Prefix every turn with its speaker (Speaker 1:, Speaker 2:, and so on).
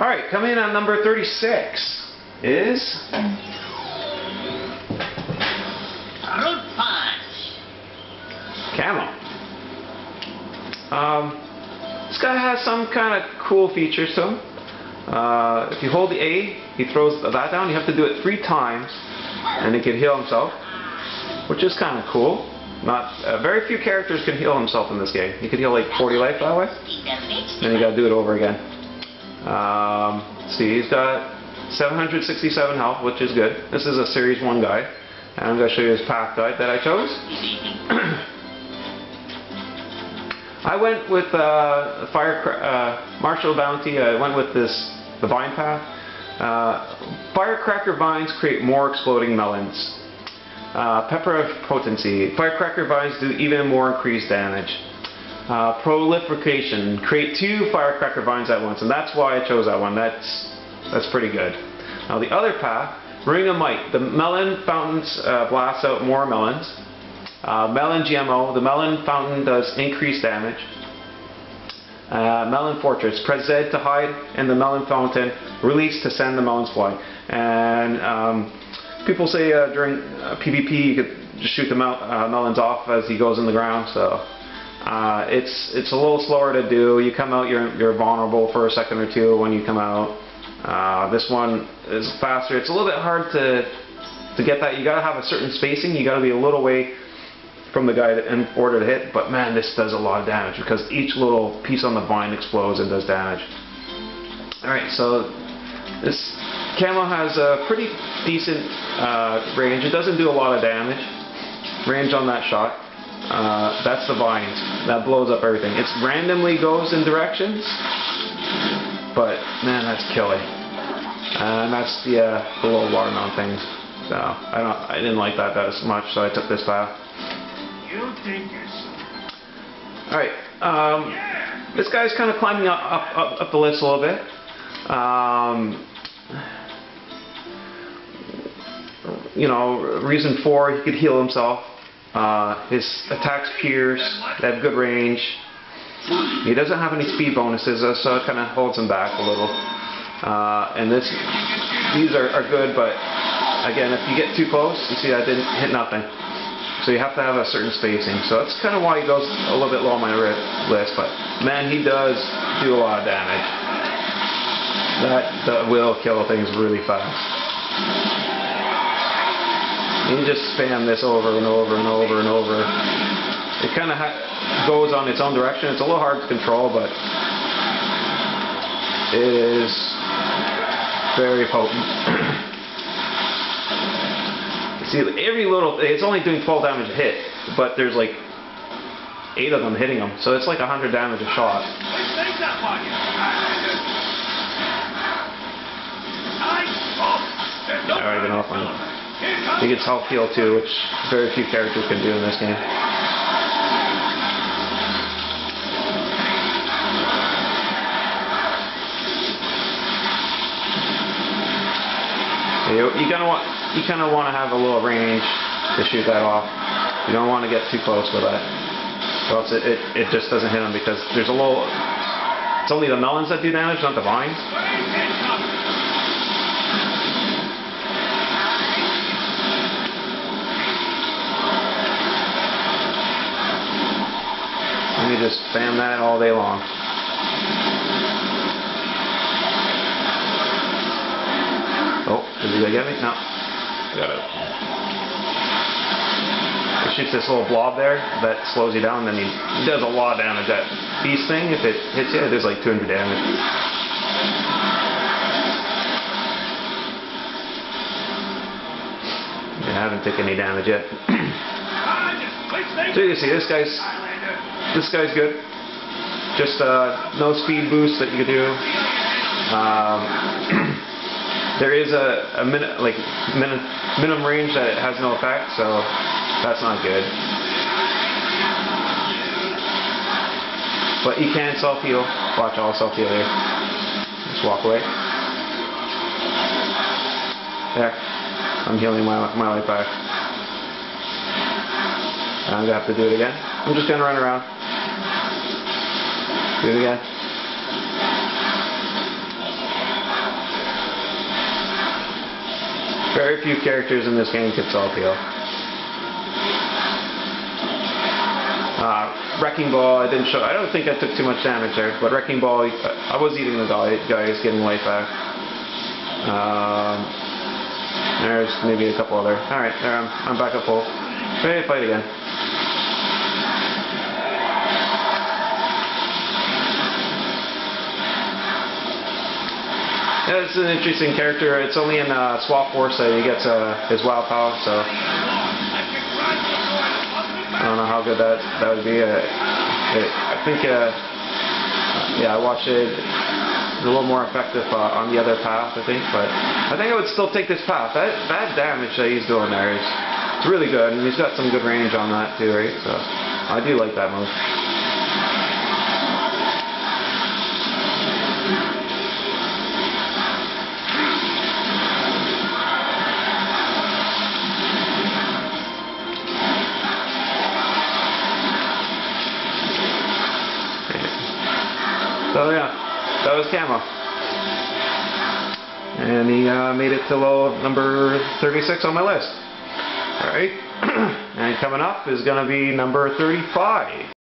Speaker 1: Alright, coming in at number 36 is...
Speaker 2: Fruit punch.
Speaker 1: Camo. Um, this guy has some kind of cool features to him. Uh, if you hold the A, he throws that down. You have to do it three times, and he can heal himself, which is kind of cool. Not uh, very few characters can heal himself in this game. You can heal like 40 life that way, then you got to do it over again. Um, see, he's got 767 health, which is good. This is a Series 1 guy. And I'm going to show you his path guide that I chose. I went with uh, Fire uh, Bounty. I went with this the Vine Path. Uh, firecracker vines create more exploding melons. Uh, pepper of potency. Firecracker vines do even more increased damage. Uh, proliferation. Create two firecracker vines at once, and that's why I chose that one. That's that's pretty good. Now the other path, Ring of Might. The melon fountains uh, blast out more melons. Uh, melon GMO. The melon fountain does increased damage. Uh, melon Fortress. Press Z to hide and the melon fountain. Release to send the melons flying. And um, people say uh, during PvP you could just shoot the mel uh, melons off as he goes in the ground. So uh, it's it's a little slower to do. You come out, you're you're vulnerable for a second or two when you come out. Uh, this one is faster. It's a little bit hard to to get that. You got to have a certain spacing. You got to be a little way from the guy in order to hit. But man, this does a lot of damage because each little piece on the vine explodes and does damage. All right, so this camo has a pretty decent uh, range. It doesn't do a lot of damage. Range on that shot. Uh, that's the vines. That blows up everything. It randomly goes in directions, but man, that's killing. And that's the, uh, the little watermelon things. So I don't, I didn't like that as much, so I took this path.
Speaker 2: You think you're.
Speaker 1: All right, um, this guy's kind of climbing up, up, up, up the list a little bit. Um, you know, reason four, he could heal himself. Uh, his attacks pierce, they have good range. He doesn't have any speed bonuses, uh, so it kind of holds him back a little. Uh, and this, these are, are good, but again, if you get too close, you see I didn't hit nothing. So you have to have a certain spacing. So that's kind of why he goes a little bit low on my list. But man, he does do a lot of damage. That, that will kill things really fast. You can just spam this over and over and over and over. It kind of goes on its own direction. It's a little hard to control, but it is very potent. See, every little, it's only doing 12 damage a hit, but there's like 8 of them hitting him, so it's like 100 damage a shot. Alright, off on He gets health heal too, which very few characters can do in this game. You, you kind of want you kind of want to have a little range to shoot that off. You don't want to get too close with that, or else it, it, it just doesn't hit them because there's a little. It's only the melons that do damage, not the vines. Let me just spam that all day long. Oh, did he get me? No. I got it. It shoots this little blob there that slows you down, and then he, he does a lot of damage. That beast thing, if it hits you, it does like 200 damage. I haven't taken any damage yet. so you see this guy's this guy's good. Just uh, no speed boost that you can do. Um, there is a, a min like min minimum range that it has no effect, so that's not good. But you can self heal. Watch, I'll self heal here. Just walk away. There. I'm healing my my life back. I'm going to have to do it again. I'm just going to run around. Do it again. Very few characters in this game can solve heal. Uh, wrecking Ball, I didn't show, I don't think I took too much damage there, but Wrecking Ball, I was eating the guys, getting life back. Um, there's maybe a couple other. Alright, I'm, um, I'm back up full. Ready to fight again. It's an interesting character. It's only in uh, Swap Force that he gets uh, his WoW power, so I don't know how good that that would be. Uh, it, I think, uh, yeah, I watched it. A little more effective uh, on the other path, I think, but I think I would still take this path. That that damage that he's doing there is it's really good, and he's got some good range on that too, right? So I do like that move. So yeah, that was Camo. And he uh, made it to low number 36 on my list. Alright, and coming up is going to be number 35.